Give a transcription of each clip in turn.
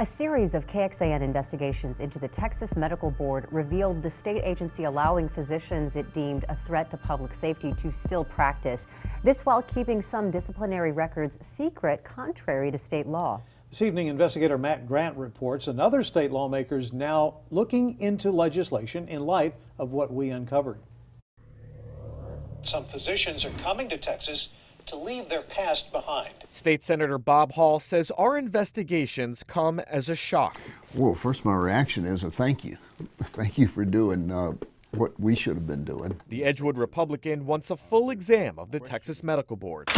A series of KXAN investigations into the Texas Medical Board revealed the state agency allowing physicians it deemed a threat to public safety to still practice. This while keeping some disciplinary records secret, contrary to state law. This evening, investigator Matt Grant reports another state lawmakers now looking into legislation in light of what we uncovered. Some physicians are coming to Texas to leave their past behind. State Senator Bob Hall says our investigations come as a shock. Well, first, my reaction is a thank you. Thank you for doing uh, what we should have been doing. The Edgewood Republican wants a full exam of the Texas Medical Board.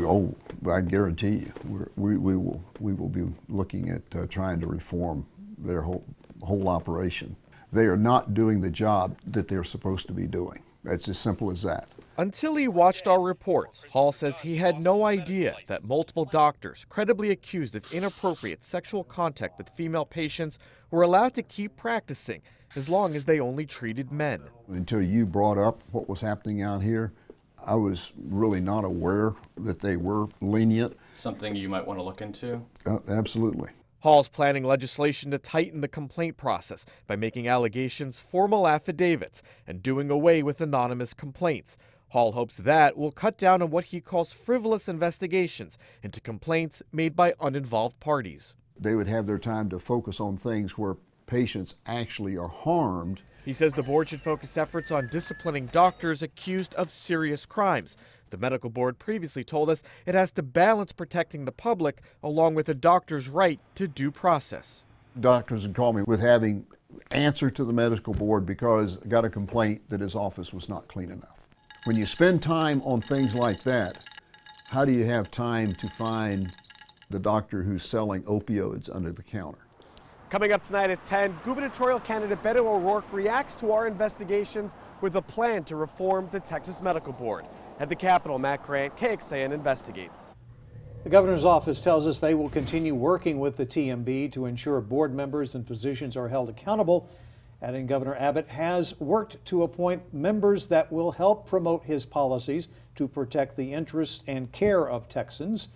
Oh, I guarantee you, We're, we we will we will be looking at uh, trying to reform their whole whole operation. They are not doing the job that they're supposed to be doing. It's as simple as that. Until he watched our reports, Hall says he had no idea that multiple doctors, credibly accused of inappropriate sexual contact with female patients, were allowed to keep practicing as long as they only treated men. Until you brought up what was happening out here, I was really not aware that they were lenient. Something you might want to look into? Uh, absolutely. Hall's planning legislation to tighten the complaint process by making allegations formal affidavits and doing away with anonymous complaints. Hall hopes that will cut down on what he calls frivolous investigations into complaints made by uninvolved parties. They would have their time to focus on things where patients actually are harmed. He says the board should focus efforts on disciplining doctors accused of serious crimes. The medical board previously told us it has to balance protecting the public along with a doctor's right to due process. Doctors would call me with having answer to the medical board because I got a complaint that his office was not clean enough. When you spend time on things like that, how do you have time to find the doctor who's selling opioids under the counter? Coming up tonight at 10, gubernatorial candidate Beto O'Rourke reacts to our investigations with a plan to reform the Texas Medical Board. At the Capitol, Matt Grant, KXAN investigates. The governor's office tells us they will continue working with the TMB to ensure board members and physicians are held accountable adding Governor Abbott has worked to appoint members that will help promote his policies to protect the interests and care of Texans.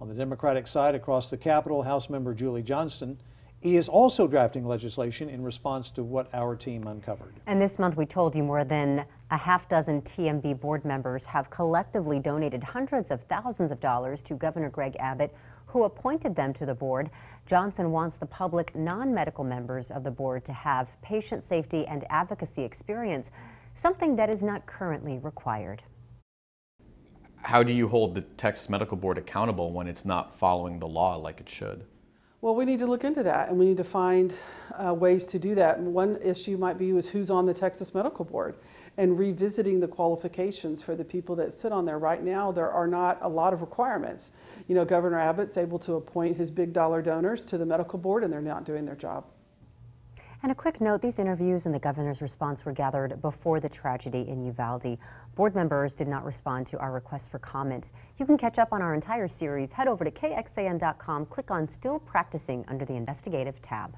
On the Democratic side across the Capitol, House member Julie Johnson he is also drafting legislation in response to what our team uncovered. And this month we told you more than a half dozen TMB board members have collectively donated hundreds of thousands of dollars to Governor Greg Abbott, who appointed them to the board. Johnson wants the public non-medical members of the board to have patient safety and advocacy experience, something that is not currently required. How do you hold the Texas Medical Board accountable when it's not following the law like it should? Well, we need to look into that and we need to find uh, ways to do that. And one issue might be is who's on the Texas Medical Board and revisiting the qualifications for the people that sit on there. Right now, there are not a lot of requirements. You know, Governor Abbott's able to appoint his big dollar donors to the medical board and they're not doing their job. And a quick note, these interviews and the governor's response were gathered before the tragedy in Uvalde. Board members did not respond to our request for comment. You can catch up on our entire series. Head over to kxan.com, click on Still Practicing under the Investigative tab.